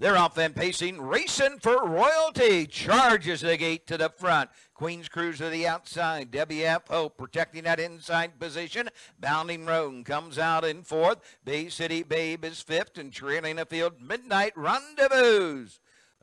They're off then pacing, Racin For Royalty. Charges the gate to the front. Queen's Cruiser to the outside. WF Hope protecting that inside position. Bounding Roan comes out in fourth. Bay City Babe is fifth and trailing the field. Midnight Rendezvous.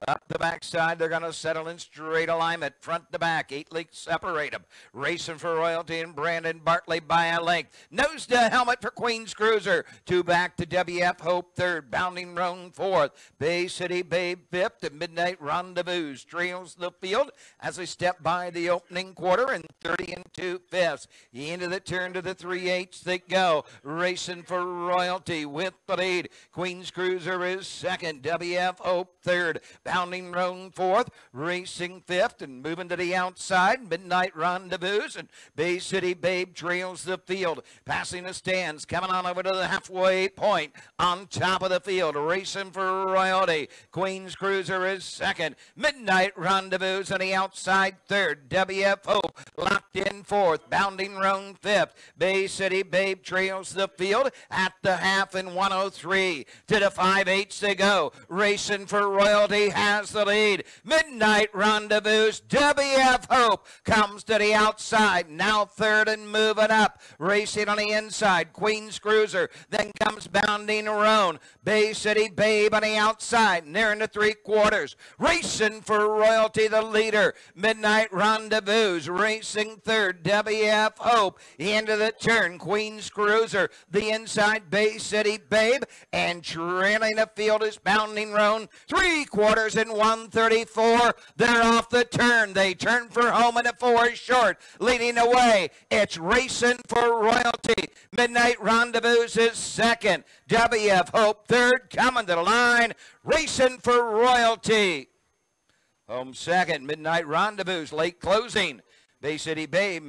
Up the backside, they're going to settle in straight alignment, front to back. Eight leagues separate them. Racin For Royalty and Brandon Bartley by a length. Nose to helmet for Queen's Cruiser. Two back to WF Hope third. Bounding Roan fourth. Bay City Babe fifth. And Midnight Rendezvous trails the field as they step by the opening quarter and 30 and two fifths. Of the turn to the three eighths they go. Racin For Royalty with the lead. Queen's Cruiser is second. WF Hope third. Bounding Roan fourth, racing fifth, and moving to the outside. Midnight Rendezvous and Bay City Babe trails the field, passing the stands, coming on over to the halfway point on top of the field, Racin For Royalty. Queen's Cruiser is second. Midnight Rendezvous on the outside third. WF Hope locked in fourth. Bounding Roan fifth. Bay City Babe trails the field at the half in 103 to the 5 eighths they go. Racin For Royalty has the lead. Midnight Rendezvous. WF Hope comes to the outside. Now third and moving up. Racing on the inside. Queen's Cruiser. Then comes Bounding Roan. Bay City Babe on the outside. Near in the three quarters. Racin For Royalty, the leader. Midnight Rendezvous. Racing third. WF Hope. Into the turn. Queen's Cruiser. The inside Bay City Babe. And trailing the field is Bounding Roan. Three quarters in 134. They're off the turn. They turn for home and the four is short. Leading away, it's Racin For Royalty. Midnight Rendezvous is second. WF Hope third, coming to the line, Racin For Royalty. Home second, Midnight Rendezvous, late closing. Bay City Babe.